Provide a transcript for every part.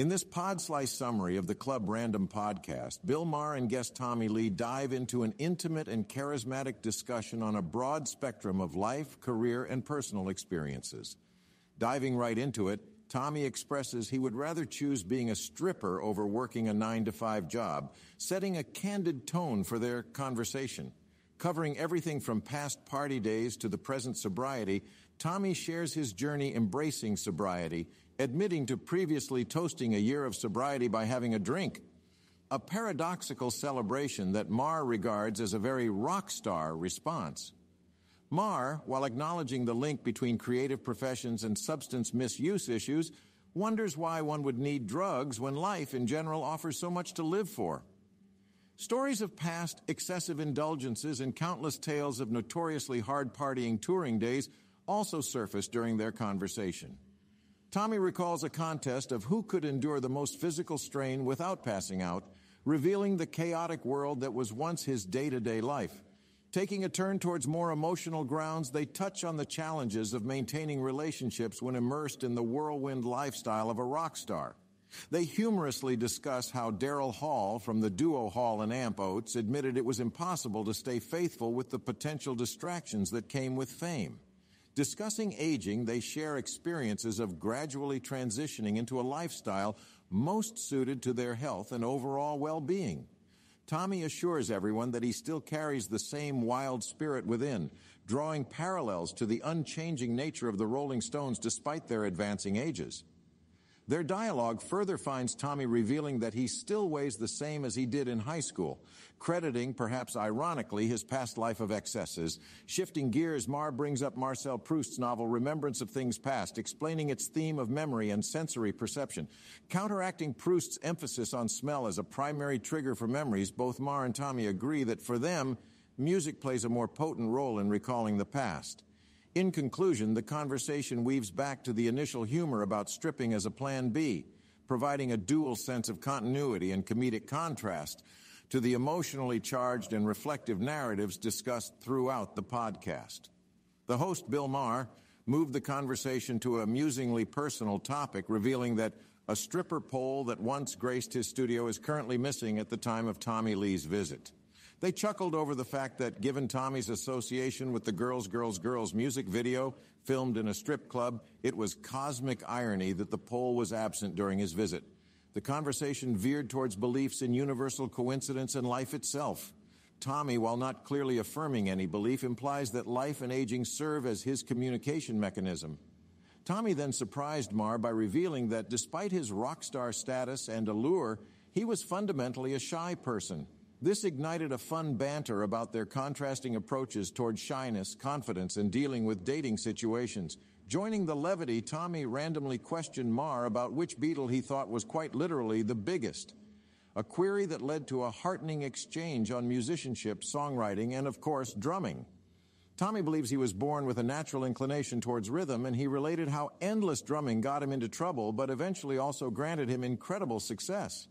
In this pod slice summary of the Club Random podcast, Bill Maher and guest Tommy Lee dive into an intimate and charismatic discussion on a broad spectrum of life, career, and personal experiences. Diving right into it, Tommy expresses he would rather choose being a stripper over working a 9 to 5 job, setting a candid tone for their conversation. Covering everything from past party days to the present sobriety, Tommy shares his journey embracing sobriety, admitting to previously toasting a year of sobriety by having a drink. A paradoxical celebration that Maher regards as a very rock star response. Maher, while acknowledging the link between creative professions and substance misuse issues, wonders why one would need drugs when life in general offers so much to live for. Stories of past excessive indulgences and countless tales of notoriously hard partying touring days also surfaced during their conversation. Tommy recalls a contest of who could endure the most physical strain without passing out, revealing the chaotic world that was once his day to day life. Taking a turn towards more emotional grounds, they touch on the challenges of maintaining relationships when immersed in the whirlwind lifestyle of a rock star. They humorously discuss how Daryl Hall from the duo Hall and Amp Oates admitted it was impossible to stay faithful with the potential distractions that came with fame. Discussing aging, they share experiences of gradually transitioning into a lifestyle most suited to their health and overall well-being. Tommy assures everyone that he still carries the same wild spirit within, drawing parallels to the unchanging nature of the Rolling Stones despite their advancing ages. Their dialogue further finds Tommy revealing that he still weighs the same as he did in high school, crediting, perhaps ironically, his past life of excesses. Shifting gears, Maher brings up Marcel Proust's novel Remembrance of Things Past, explaining its theme of memory and sensory perception. Counteracting Proust's emphasis on smell as a primary trigger for memories, both Maher and Tommy agree that for them, music plays a more potent role in recalling the past. In conclusion, the conversation weaves back to the initial humor about stripping as a plan B, providing a dual sense of continuity and comedic contrast to the emotionally charged and reflective narratives discussed throughout the podcast. The host, Bill Maher, moved the conversation to an amusingly personal topic, revealing that a stripper pole that once graced his studio is currently missing at the time of Tommy Lee's visit. They chuckled over the fact that, given Tommy's association with the Girls, Girls, Girls music video filmed in a strip club, it was cosmic irony that the pole was absent during his visit. The conversation veered towards beliefs in universal coincidence and life itself. Tommy, while not clearly affirming any belief, implies that life and aging serve as his communication mechanism. Tommy then surprised Maher by revealing that despite his rock star status and allure, he was fundamentally a shy person. This ignited a fun banter about their contrasting approaches toward shyness, confidence, and dealing with dating situations. Joining the levity, Tommy randomly questioned Maher about which Beatle he thought was quite literally the biggest. A query that led to a heartening exchange on musicianship, songwriting, and of course, drumming. Tommy believes he was born with a natural inclination towards rhythm, and he related how endless drumming got him into trouble, but eventually also granted him incredible success.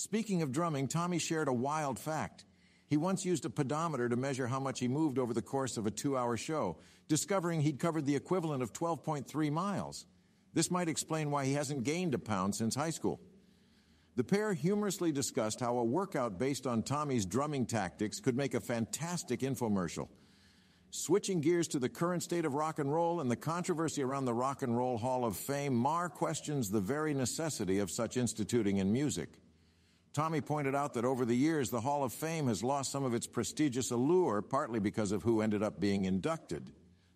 Speaking of drumming, Tommy shared a wild fact. He once used a pedometer to measure how much he moved over the course of a two hour show, discovering he'd covered the equivalent of 12.3 miles. This might explain why he hasn't gained a pound since high school. The pair humorously discussed how a workout based on Tommy's drumming tactics could make a fantastic infomercial. Switching gears to the current state of rock and roll and the controversy around the Rock and Roll Hall of Fame, Maher questions the very necessity of such instituting in music. Tommy pointed out that over the years, the Hall of Fame has lost some of its prestigious allure, partly because of who ended up being inducted.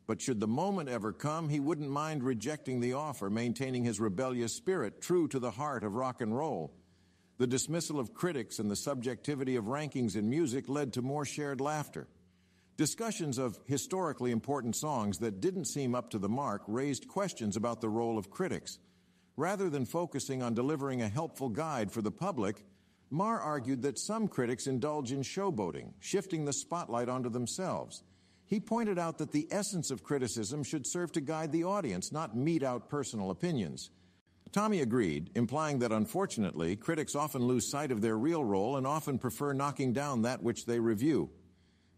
But should the moment ever come, he wouldn't mind rejecting the offer, maintaining his rebellious spirit true to the heart of rock and roll. The dismissal of critics and the subjectivity of rankings in music led to more shared laughter. Discussions of historically important songs that didn't seem up to the mark raised questions about the role of critics. Rather than focusing on delivering a helpful guide for the public, Maher argued that some critics indulge in showboating, shifting the spotlight onto themselves. He pointed out that the essence of criticism should serve to guide the audience, not mete out personal opinions. Tommy agreed, implying that unfortunately, critics often lose sight of their real role and often prefer knocking down that which they review.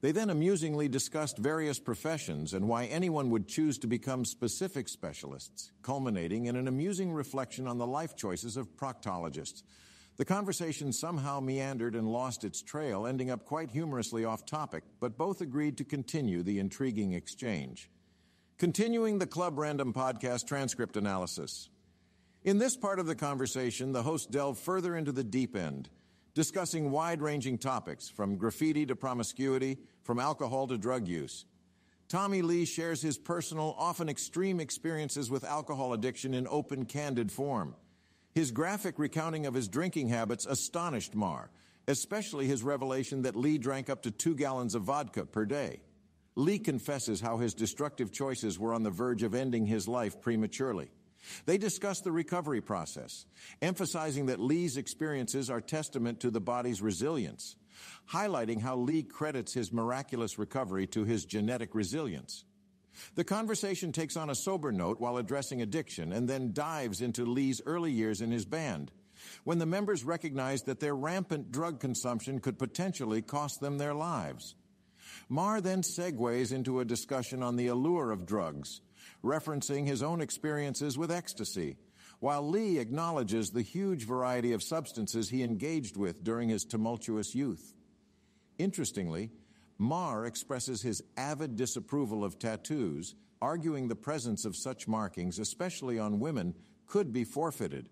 They then amusingly discussed various professions and why anyone would choose to become specific specialists, culminating in an amusing reflection on the life choices of proctologists. The conversation somehow meandered and lost its trail, ending up quite humorously off topic, but both agreed to continue the intriguing exchange. Continuing the Club Random podcast transcript analysis. In this part of the conversation, the host delved further into the deep end, discussing wide ranging topics from graffiti to promiscuity, from alcohol to drug use. Tommy Lee shares his personal, often extreme experiences with alcohol addiction in open, candid form. His graphic recounting of his drinking habits astonished Maher, especially his revelation that Lee drank up to two gallons of vodka per day. Lee confesses how his destructive choices were on the verge of ending his life prematurely. They discuss the recovery process, emphasizing that Lee's experiences are testament to the body's resilience, highlighting how Lee credits his miraculous recovery to his genetic resilience. The conversation takes on a sober note while addressing addiction and then dives into Lee's early years in his band, when the members recognized that their rampant drug consumption could potentially cost them their lives. Maher then segues into a discussion on the allure of drugs, referencing his own experiences with ecstasy, while Lee acknowledges the huge variety of substances he engaged with during his tumultuous youth. Interestingly, Maher expresses his avid disapproval of tattoos, arguing the presence of such markings, especially on women, could be forfeited.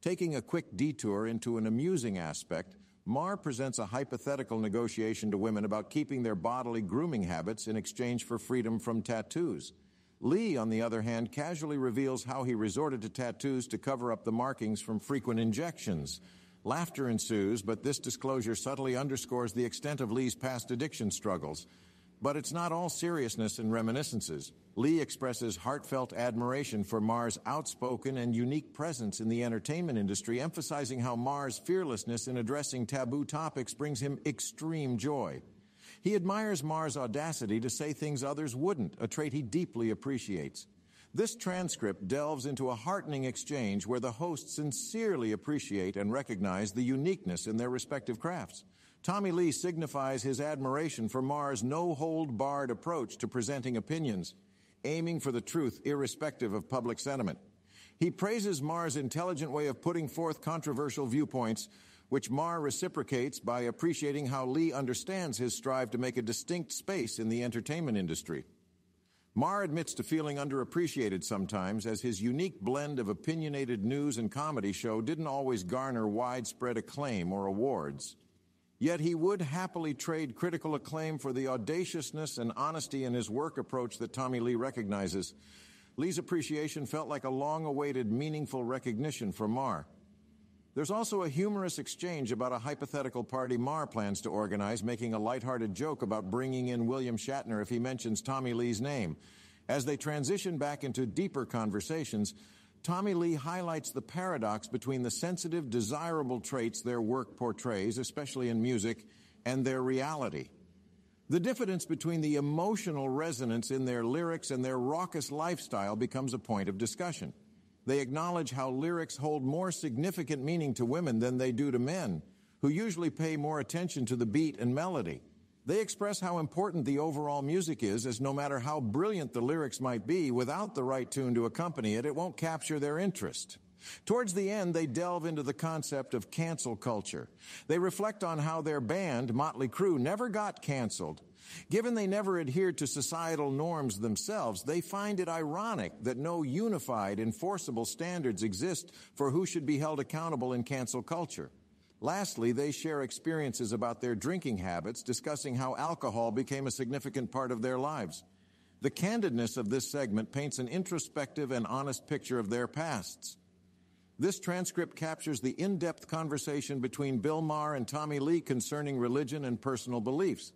Taking a quick detour into an amusing aspect, Maher presents a hypothetical negotiation to women about keeping their bodily grooming habits in exchange for freedom from tattoos. Lee, on the other hand, casually reveals how he resorted to tattoos to cover up the markings from frequent injections. Laughter ensues, but this disclosure subtly underscores the extent of Lee's past addiction struggles. But it's not all seriousness and reminiscences. Lee expresses heartfelt admiration for Maher's outspoken and unique presence in the entertainment industry, emphasizing how Maher's fearlessness in addressing taboo topics brings him extreme joy. He admires Maher's audacity to say things others wouldn't, a trait he deeply appreciates. This transcript delves into a heartening exchange where the hosts sincerely appreciate and recognize the uniqueness in their respective crafts. Tommy Lee signifies his admiration for Maher's no hold barred approach to presenting opinions, aiming for the truth irrespective of public sentiment. He praises Maher's intelligent way of putting forth controversial viewpoints, which Maher reciprocates by appreciating how Lee understands his strive to make a distinct space in the entertainment industry. Maher admits to feeling underappreciated sometimes, as his unique blend of opinionated news and comedy show didn't always garner widespread acclaim or awards. Yet he would happily trade critical acclaim for the audaciousness and honesty in his work approach that Tommy Lee recognizes. Lee's appreciation felt like a long awaited, meaningful recognition for Maher. There's also a humorous exchange about a hypothetical party Maher plans to organize, making a lighthearted joke about bringing in William Shatner if he mentions Tommy Lee's name. As they transition back into deeper conversations, Tommy Lee highlights the paradox between the sensitive, desirable traits their work portrays, especially in music, and their reality. The diffidence between the emotional resonance in their lyrics and their raucous lifestyle becomes a point of discussion. They acknowledge how lyrics hold more significant meaning to women than they do to men, who usually pay more attention to the beat and melody. They express how important the overall music is, as no matter how brilliant the lyrics might be, without the right tune to accompany it, it won't capture their interest. Towards the end, they delve into the concept of cancel culture. They reflect on how their band, Motley Crue, never got canceled. Given they never adhered to societal norms themselves, they find it ironic that no unified, enforceable standards exist for who should be held accountable in cancel culture. Lastly, they share experiences about their drinking habits, discussing how alcohol became a significant part of their lives. The candidness of this segment paints an introspective and honest picture of their pasts. This transcript captures the in depth conversation between Bill Maher and Tommy Lee concerning religion and personal beliefs.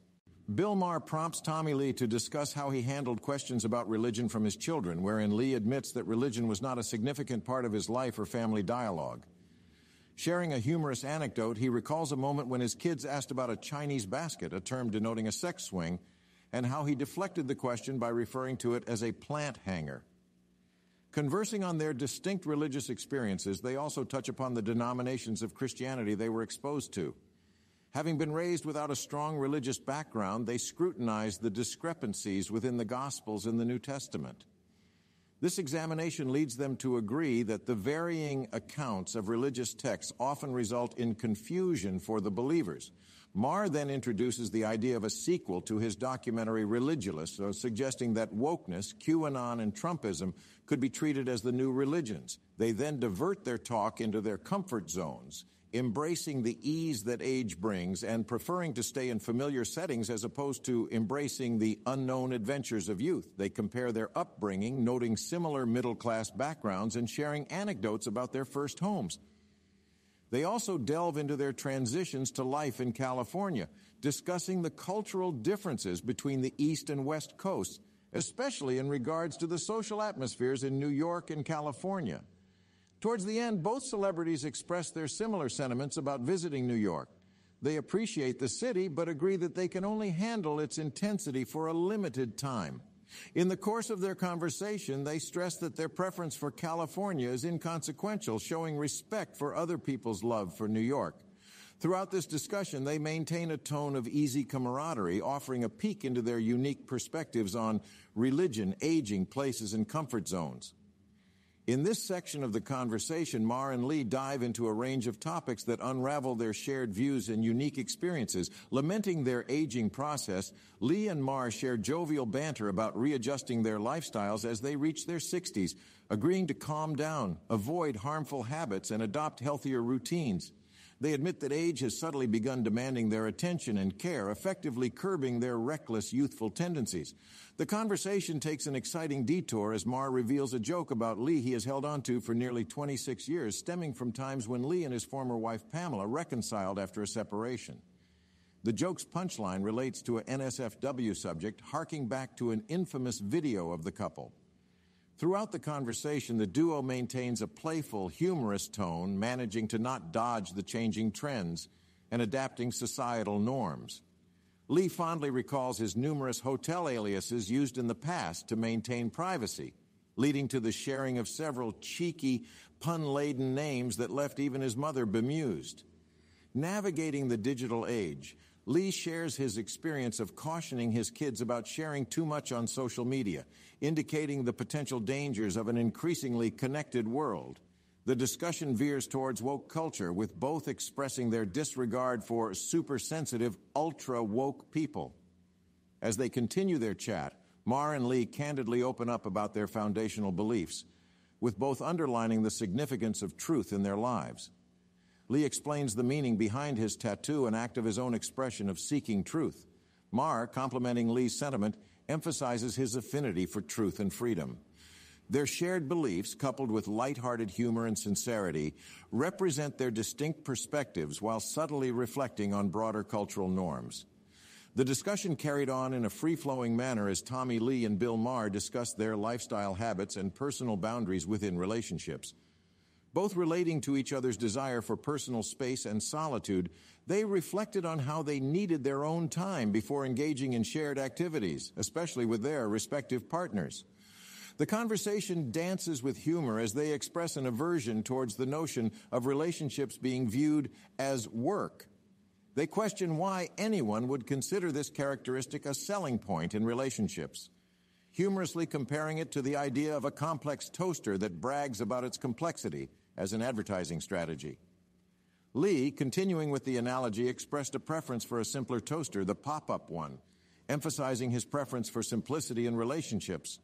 Bill Maher prompts Tommy Lee to discuss how he handled questions about religion from his children, wherein Lee admits that religion was not a significant part of his life or family dialogue. Sharing a humorous anecdote, he recalls a moment when his kids asked about a Chinese basket, a term denoting a sex swing, and how he deflected the question by referring to it as a plant hanger. Conversing on their distinct religious experiences, they also touch upon the denominations of Christianity they were exposed to. Having been raised without a strong religious background, they scrutinize the discrepancies within the Gospels and the New Testament. This examination leads them to agree that the varying accounts of religious texts often result in confusion for the believers. Maher then introduces the idea of a sequel to his documentary Religulous, so uh, suggesting that wokeness, QAnon, and Trumpism could be treated as the new religions. They then divert their talk into their comfort zones, embracing the ease that age brings and preferring to stay in familiar settings as opposed to embracing the unknown adventures of youth. They compare their upbringing, noting similar middle class backgrounds, and sharing anecdotes about their first homes. They also delve into their transitions to life in California, discussing the cultural differences between the East and West Coasts, especially in regards to the social atmospheres in New York and California. Towards the end, both celebrities express their similar sentiments about visiting New York. They appreciate the city, but agree that they can only handle its intensity for a limited time. In the course of their conversation, they stress that their preference for California is inconsequential, showing respect for other people's love for New York. Throughout this discussion, they maintain a tone of easy camaraderie, offering a peek into their unique perspectives on religion, aging, places, and comfort zones. In this section of the conversation, Maher and Lee dive into a range of topics that unravel their shared views and unique experiences. Lamenting their aging process, Lee and Maher share jovial banter about readjusting their lifestyles as they reach their 60s, agreeing to calm down, avoid harmful habits, and adopt healthier routines. They admit that age has subtly begun demanding their attention and care, effectively curbing their reckless youthful tendencies. The conversation takes an exciting detour as Maher reveals a joke about Lee he has held onto for nearly 26 years, stemming from times when Lee and his former wife Pamela reconciled after a separation. The joke's punchline relates to an NSFW subject, harking back to an infamous video of the couple. Throughout the conversation, the duo maintains a playful, humorous tone, managing to not dodge the changing trends and adapting societal norms. Lee fondly recalls his numerous hotel aliases used in the past to maintain privacy, leading to the sharing of several cheeky, pun laden names that left even his mother bemused. Navigating the digital age, Lee shares his experience of cautioning his kids about sharing too much on social media, indicating the potential dangers of an increasingly connected world. The discussion veers towards woke culture, with both expressing their disregard for super sensitive, ultra woke people. As they continue their chat, Maher and Lee candidly open up about their foundational beliefs, with both underlining the significance of truth in their lives. Lee explains the meaning behind his tattoo, an act of his own expression of seeking truth. Maher, complimenting Lee's sentiment, emphasizes his affinity for truth and freedom. Their shared beliefs, coupled with light-hearted humor and sincerity, represent their distinct perspectives while subtly reflecting on broader cultural norms. The discussion carried on in a free-flowing manner as Tommy Lee and Bill Maher discussed their lifestyle habits and personal boundaries within relationships. Both relating to each other's desire for personal space and solitude, they reflected on how they needed their own time before engaging in shared activities, especially with their respective partners. The conversation dances with humor as they express an aversion towards the notion of relationships being viewed as work. They question why anyone would consider this characteristic a selling point in relationships humorously comparing it to the idea of a complex toaster that brags about its complexity as an advertising strategy. Lee, continuing with the analogy, expressed a preference for a simpler toaster, the pop up one, emphasizing his preference for simplicity in relationships,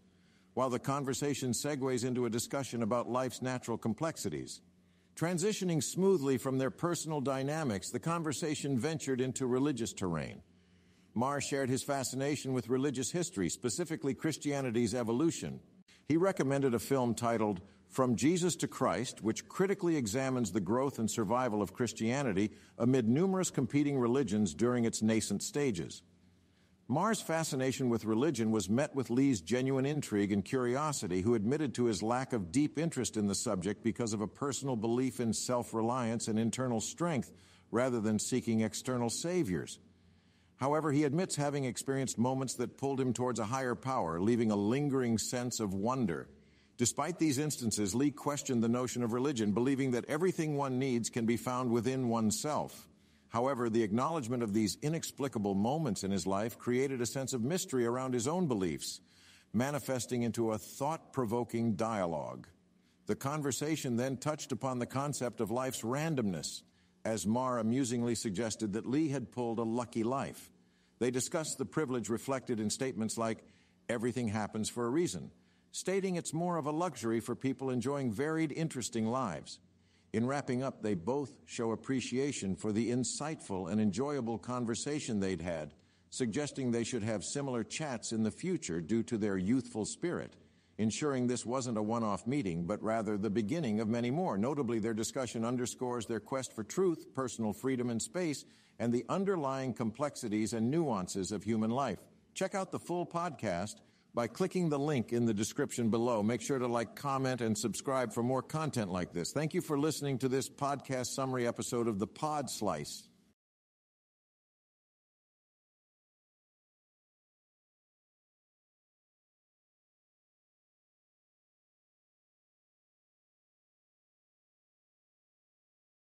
while the conversation segues into a discussion about life's natural complexities. Transitioning smoothly from their personal dynamics, the conversation ventured into religious terrain. Maher shared his fascination with religious history, specifically Christianity's evolution. He recommended a film titled from Jesus to Christ, which critically examines the growth and survival of Christianity amid numerous competing religions during its nascent stages. Maher's fascination with religion was met with Lee's genuine intrigue and curiosity, who admitted to his lack of deep interest in the subject because of a personal belief in self reliance and internal strength rather than seeking external saviors. However, he admits having experienced moments that pulled him towards a higher power, leaving a lingering sense of wonder. Despite these instances, Lee questioned the notion of religion, believing that everything one needs can be found within oneself. However, the acknowledgement of these inexplicable moments in his life created a sense of mystery around his own beliefs, manifesting into a thought provoking dialogue. The conversation then touched upon the concept of life's randomness, as Maher amusingly suggested that Lee had pulled a lucky life. They discussed the privilege reflected in statements like, everything happens for a reason, stating it's more of a luxury for people enjoying varied, interesting lives. In wrapping up, they both show appreciation for the insightful and enjoyable conversation they'd had, suggesting they should have similar chats in the future due to their youthful spirit ensuring this wasn't a one off meeting, but rather the beginning of many more. Notably, their discussion underscores their quest for truth, personal freedom, and space, and the underlying complexities and nuances of human life. Check out the full podcast by clicking the link in the description below. Make sure to like, comment, and subscribe for more content like this. Thank you for listening to this podcast summary episode of the Pod Slice.